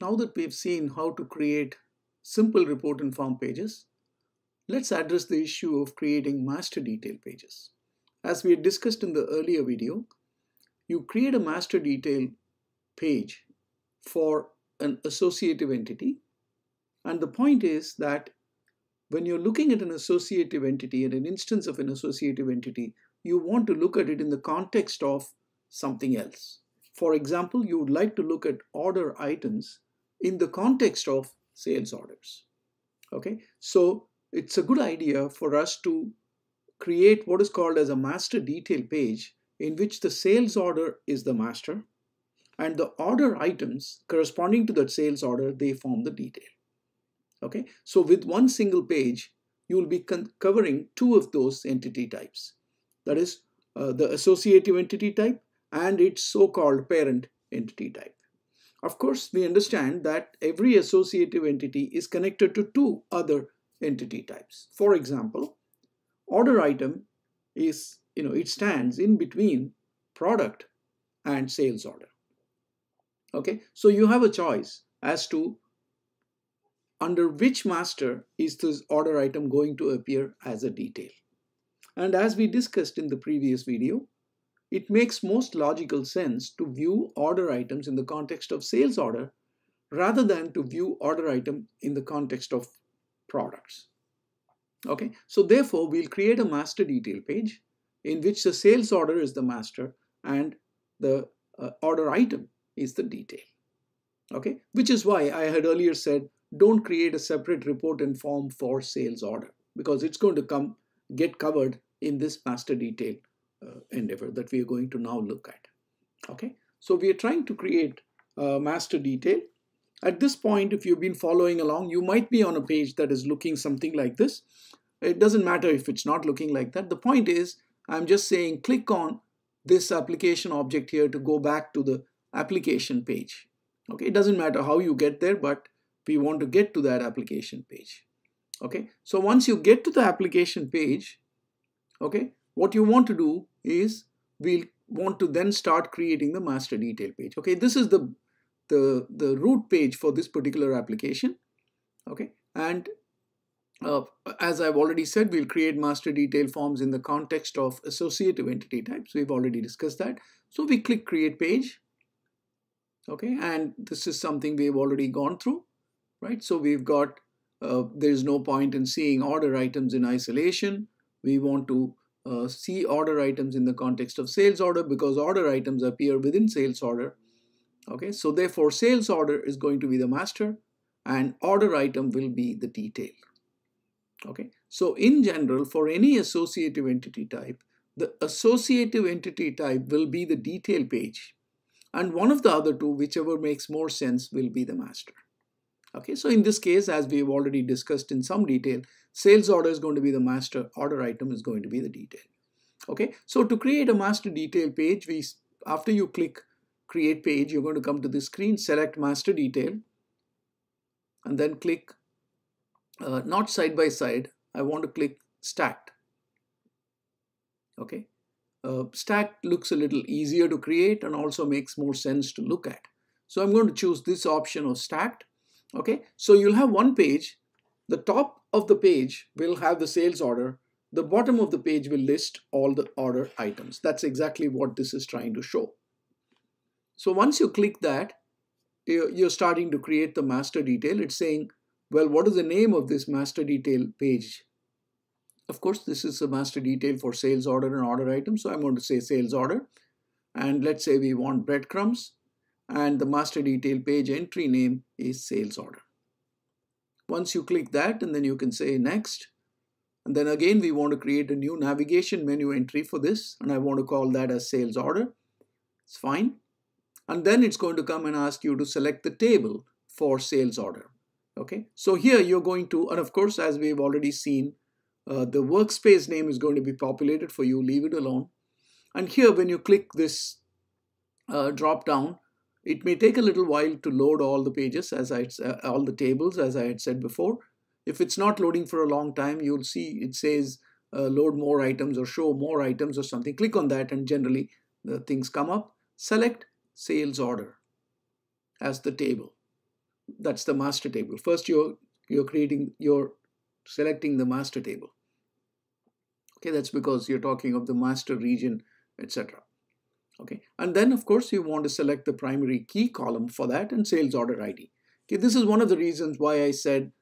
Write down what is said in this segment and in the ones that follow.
Now that we've seen how to create simple report and form pages, let's address the issue of creating master detail pages. As we discussed in the earlier video, you create a master detail page for an associative entity. And the point is that when you're looking at an associative entity and an instance of an associative entity, you want to look at it in the context of something else. For example, you would like to look at order items in the context of sales orders. Okay, so it's a good idea for us to create what is called as a master detail page in which the sales order is the master and the order items corresponding to that sales order, they form the detail. Okay, so with one single page, you will be covering two of those entity types. That is uh, the associative entity type and its so-called parent entity type. Of course, we understand that every associative entity is connected to two other entity types. For example, order item is, you know, it stands in between product and sales order. Okay, so you have a choice as to under which master is this order item going to appear as a detail. And as we discussed in the previous video, it makes most logical sense to view order items in the context of sales order rather than to view order item in the context of products. Okay, so therefore we'll create a master detail page in which the sales order is the master and the uh, order item is the detail. Okay, which is why I had earlier said don't create a separate report and form for sales order because it's going to come get covered in this master detail Uh, endeavor that we are going to now look at. Okay, so we are trying to create a master detail. At this point, if you've been following along, you might be on a page that is looking something like this. It doesn't matter if it's not looking like that. The point is, I'm just saying click on this application object here to go back to the application page. Okay, it doesn't matter how you get there, but we want to get to that application page. Okay, so once you get to the application page, okay, what you want to do is we'll want to then start creating the master detail page. Okay, this is the, the, the root page for this particular application. Okay, and uh, as I've already said, we'll create master detail forms in the context of associative entity types. We've already discussed that. So we click create page. Okay, and this is something we've already gone through, right? So we've got, uh, there's no point in seeing order items in isolation. We want to uh, see order items in the context of sales order because order items appear within sales order. Okay, so therefore sales order is going to be the master and order item will be the detail. Okay, so in general for any associative entity type, the associative entity type will be the detail page and one of the other two, whichever makes more sense, will be the master. Okay, so in this case, as we have already discussed in some detail, sales order is going to be the master, order item is going to be the detail. Okay, so to create a master detail page, we after you click create page, you're going to come to the screen, select master detail, and then click uh, not side by side. I want to click stacked. Okay, uh, stacked looks a little easier to create and also makes more sense to look at. So I'm going to choose this option of stacked Okay, so you'll have one page. The top of the page will have the sales order. The bottom of the page will list all the order items. That's exactly what this is trying to show. So once you click that, you're starting to create the master detail. It's saying, well, what is the name of this master detail page? Of course, this is a master detail for sales order and order item. So I'm going to say sales order. And let's say we want breadcrumbs and the master detail page entry name is sales order. Once you click that and then you can say next and then again we want to create a new navigation menu entry for this and I want to call that as sales order. It's fine. And then it's going to come and ask you to select the table for sales order. Okay, so here you're going to, and of course, as we've already seen, uh, the workspace name is going to be populated for you, leave it alone. And here, when you click this uh, drop down, it may take a little while to load all the pages as I uh, all the tables as I had said before. If it's not loading for a long time, you'll see it says uh, load more items or show more items or something. Click on that and generally the things come up. Select sales order as the table. that's the master table. First, you're you're creating, you're selecting the master table. Okay, that's because you're talking of the master region, etc. Okay, and then of course you want to select the primary key column for that and sales order ID. Okay, this is one of the reasons why I said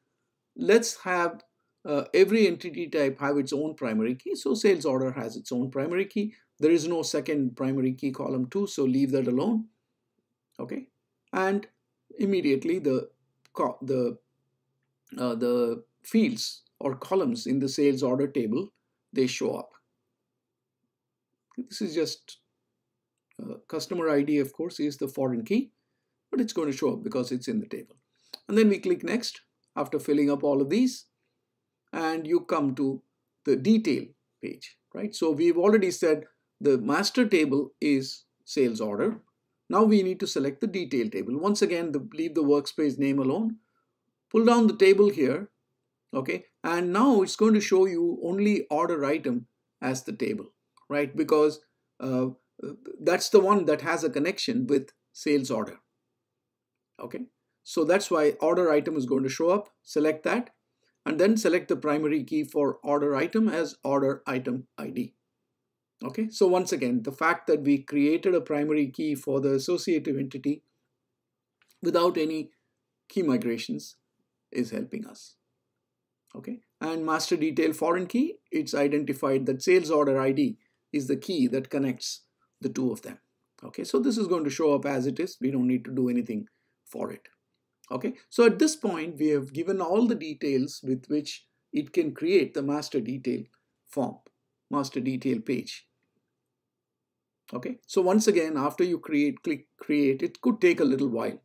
let's have uh, every entity type have its own primary key. So sales order has its own primary key. There is no second primary key column too, so leave that alone. Okay, and immediately the the uh, the fields or columns in the sales order table they show up. This is just uh, customer ID, of course, is the foreign key, but it's going to show up because it's in the table. And then we click next after filling up all of these and you come to the detail page, right? So we've already said the master table is sales order. Now we need to select the detail table. Once again, the, leave the workspace name alone. Pull down the table here, okay? And now it's going to show you only order item as the table, right? Because uh, that's the one that has a connection with sales order, okay? So that's why order item is going to show up. Select that and then select the primary key for order item as order item ID. Okay, so once again, the fact that we created a primary key for the associative entity without any key migrations is helping us. Okay, and master detail foreign key, it's identified that sales order ID is the key that connects the two of them. Okay, so this is going to show up as it is. We don't need to do anything for it. Okay, so at this point, we have given all the details with which it can create the master detail form, master detail page. Okay, so once again, after you create, click create, it could take a little while,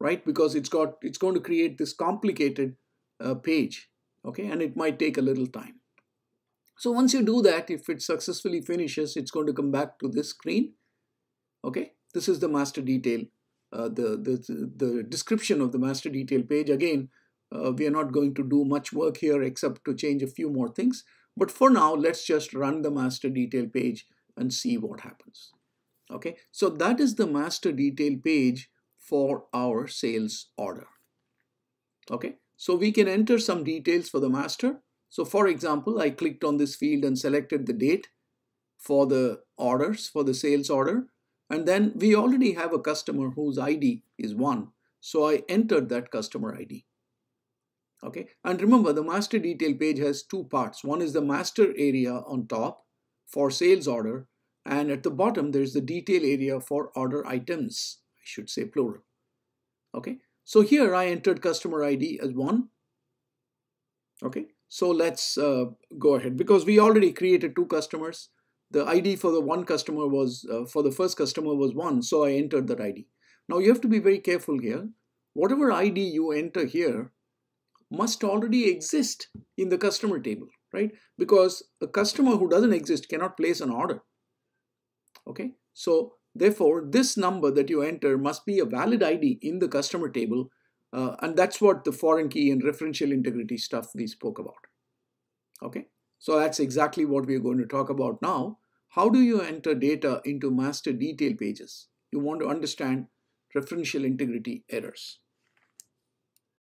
right? Because it's got, it's going to create this complicated uh, page, okay? And it might take a little time. So once you do that, if it successfully finishes, it's going to come back to this screen. Okay, this is the master detail uh, the, the, the description of the master detail page. Again, uh, we are not going to do much work here except to change a few more things. But for now, let's just run the master detail page and see what happens. Okay, so that is the master detail page for our sales order. Okay, so we can enter some details for the master. So for example, I clicked on this field and selected the date for the orders, for the sales order. And then we already have a customer whose ID is 1. So I entered that customer ID. Okay, and remember the master detail page has two parts. One is the master area on top for sales order and at the bottom there's the detail area for order items. I should say plural. Okay, so here I entered customer ID as 1. Okay, so let's uh, go ahead because we already created two customers the ID for the one customer was, uh, for the first customer was one, so I entered that ID. Now you have to be very careful here. Whatever ID you enter here must already exist in the customer table, right? Because a customer who doesn't exist cannot place an order. Okay, so therefore this number that you enter must be a valid ID in the customer table uh, and that's what the foreign key and referential integrity stuff we spoke about. Okay, so that's exactly what we're going to talk about now. How do you enter data into master detail pages? You want to understand referential integrity errors.